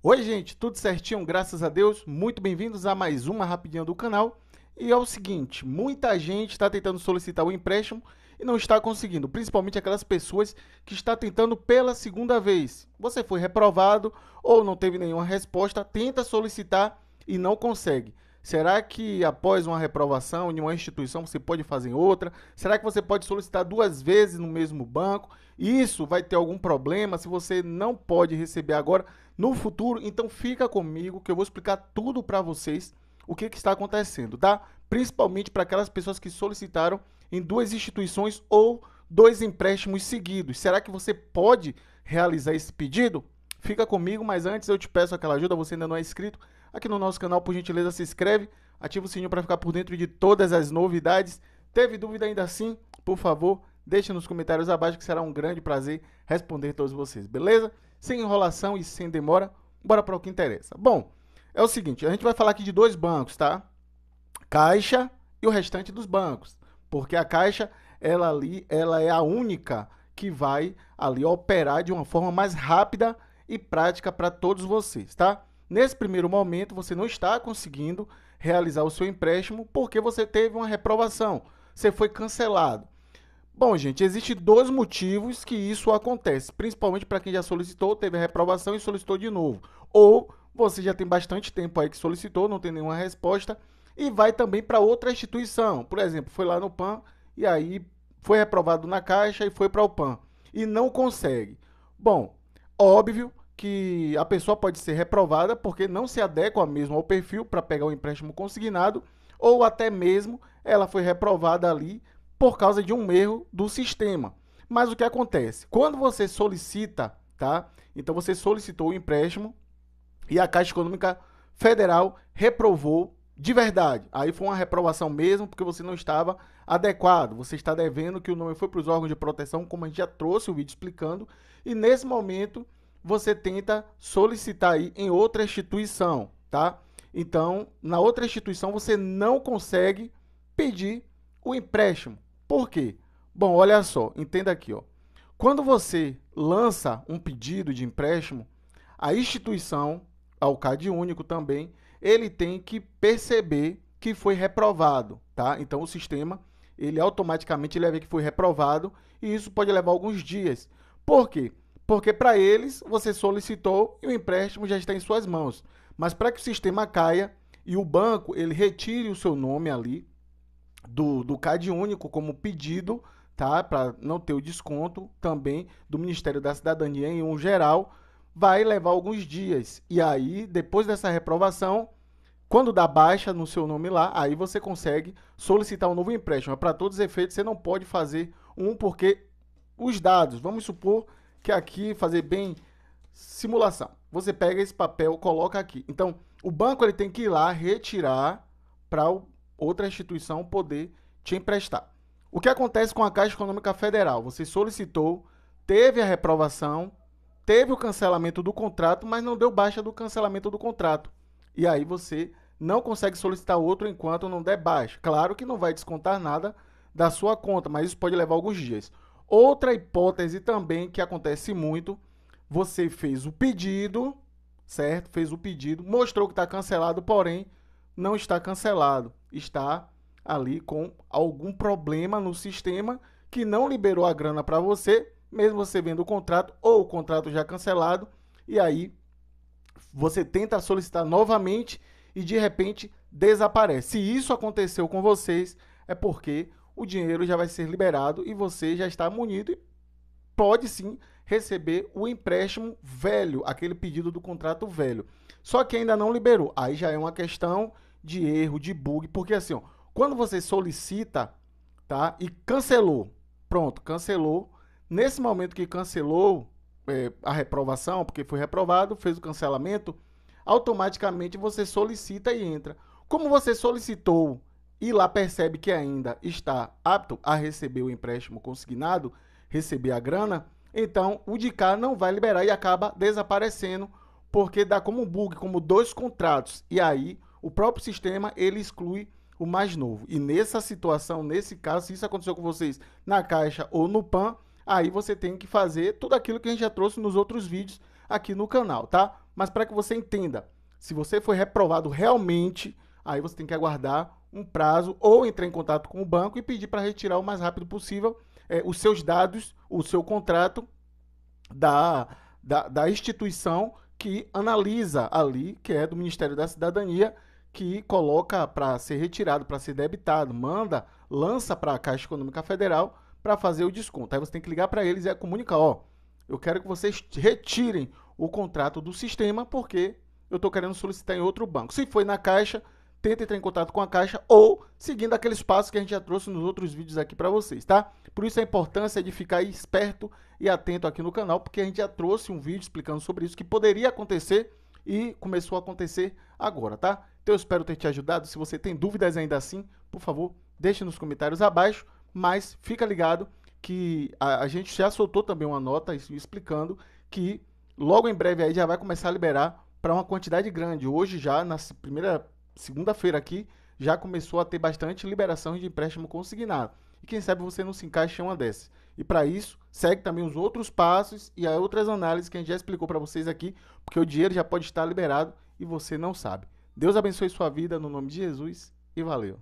Oi, gente, tudo certinho? Graças a Deus. Muito bem-vindos a mais uma rapidinha do canal. E é o seguinte, muita gente está tentando solicitar o empréstimo e não está conseguindo, principalmente aquelas pessoas que estão tentando pela segunda vez. Você foi reprovado ou não teve nenhuma resposta, tenta solicitar e não consegue. Será que após uma reprovação em uma instituição você pode fazer outra? Será que você pode solicitar duas vezes no mesmo banco? Isso vai ter algum problema se você não pode receber agora no futuro? Então fica comigo que eu vou explicar tudo para vocês o que, que está acontecendo, tá? Principalmente para aquelas pessoas que solicitaram em duas instituições ou dois empréstimos seguidos. Será que você pode realizar esse pedido? Fica comigo, mas antes eu te peço aquela ajuda, você ainda não é inscrito aqui no nosso canal, por gentileza, se inscreve, ativa o sininho para ficar por dentro de todas as novidades. Teve dúvida ainda assim? Por favor, deixe nos comentários abaixo que será um grande prazer responder todos vocês, beleza? Sem enrolação e sem demora, bora para o que interessa. Bom, é o seguinte, a gente vai falar aqui de dois bancos, tá? Caixa e o restante dos bancos, porque a Caixa, ela ali, ela é a única que vai ali operar de uma forma mais rápida e prática para todos vocês, tá? Nesse primeiro momento, você não está conseguindo realizar o seu empréstimo porque você teve uma reprovação, você foi cancelado. Bom, gente, existem dois motivos que isso acontece, principalmente para quem já solicitou, teve a reprovação e solicitou de novo. Ou você já tem bastante tempo aí que solicitou, não tem nenhuma resposta e vai também para outra instituição. Por exemplo, foi lá no PAN e aí foi reprovado na Caixa e foi para o PAN e não consegue. Bom, óbvio que a pessoa pode ser reprovada porque não se adequa mesmo ao perfil para pegar o empréstimo consignado, ou até mesmo ela foi reprovada ali por causa de um erro do sistema. Mas o que acontece? Quando você solicita, tá? Então você solicitou o empréstimo e a Caixa Econômica Federal reprovou de verdade. Aí foi uma reprovação mesmo, porque você não estava adequado. Você está devendo que o nome foi para os órgãos de proteção, como a gente já trouxe o vídeo explicando. E nesse momento você tenta solicitar aí em outra instituição, tá? Então, na outra instituição você não consegue pedir o empréstimo. Por quê? Bom, olha só, entenda aqui, ó. Quando você lança um pedido de empréstimo, a instituição, ao CAD único também, ele tem que perceber que foi reprovado, tá? Então o sistema, ele automaticamente ele vai ver que foi reprovado e isso pode levar alguns dias. Por quê? Porque para eles você solicitou e o empréstimo já está em suas mãos. Mas para que o sistema caia e o banco ele retire o seu nome ali do, do CAD único como pedido, tá? Para não ter o desconto também do Ministério da Cidadania em um geral, vai levar alguns dias. E aí, depois dessa reprovação, quando dá baixa no seu nome lá, aí você consegue solicitar um novo empréstimo. Para todos os efeitos, você não pode fazer um porque os dados, vamos supor que aqui fazer bem simulação. Você pega esse papel, coloca aqui. Então, o banco ele tem que ir lá retirar para outra instituição poder te emprestar. O que acontece com a Caixa Econômica Federal? Você solicitou, teve a reprovação, teve o cancelamento do contrato, mas não deu baixa do cancelamento do contrato. E aí você não consegue solicitar outro enquanto não der baixa. Claro que não vai descontar nada da sua conta, mas isso pode levar alguns dias. Outra hipótese também que acontece muito, você fez o pedido, certo? Fez o pedido, mostrou que está cancelado, porém não está cancelado. Está ali com algum problema no sistema que não liberou a grana para você, mesmo você vendo o contrato ou o contrato já cancelado, e aí você tenta solicitar novamente e de repente desaparece. Se isso aconteceu com vocês, é porque o dinheiro já vai ser liberado e você já está munido e pode sim receber o empréstimo velho, aquele pedido do contrato velho. Só que ainda não liberou. Aí já é uma questão de erro, de bug, porque assim, ó, quando você solicita, tá? E cancelou, pronto, cancelou. Nesse momento que cancelou é, a reprovação, porque foi reprovado, fez o cancelamento, automaticamente você solicita e entra. Como você solicitou e lá percebe que ainda está apto a receber o empréstimo consignado, receber a grana, então o de cá não vai liberar e acaba desaparecendo, porque dá como bug, como dois contratos. E aí o próprio sistema ele exclui o mais novo. E nessa situação, nesse caso, se isso aconteceu com vocês na Caixa ou no PAN, aí você tem que fazer tudo aquilo que a gente já trouxe nos outros vídeos aqui no canal, tá? Mas para que você entenda, se você foi reprovado realmente, aí você tem que aguardar um prazo ou entrar em contato com o banco e pedir para retirar o mais rápido possível é, os seus dados, o seu contrato da, da, da instituição que analisa ali, que é do Ministério da Cidadania, que coloca para ser retirado, para ser debitado, manda, lança para a Caixa Econômica Federal para fazer o desconto. Aí você tem que ligar para eles e comunicar, ó, eu quero que vocês retirem o contrato do sistema porque eu estou querendo solicitar em outro banco. Se foi na Caixa, tenta entrar em contato com a Caixa ou seguindo aqueles passos que a gente já trouxe nos outros vídeos aqui para vocês, tá? Por isso a importância de ficar esperto e atento aqui no canal, porque a gente já trouxe um vídeo explicando sobre isso que poderia acontecer e começou a acontecer agora, tá? Então eu espero ter te ajudado. Se você tem dúvidas ainda assim, por favor, deixe nos comentários abaixo, mas fica ligado que a, a gente já soltou também uma nota explicando que logo em breve aí já vai começar a liberar para uma quantidade grande. Hoje já na primeira segunda-feira aqui, já começou a ter bastante liberação de empréstimo consignado. E quem sabe você não se encaixa em uma dessas. E para isso, segue também os outros passos e as outras análises que a gente já explicou para vocês aqui, porque o dinheiro já pode estar liberado e você não sabe. Deus abençoe sua vida no nome de Jesus e valeu.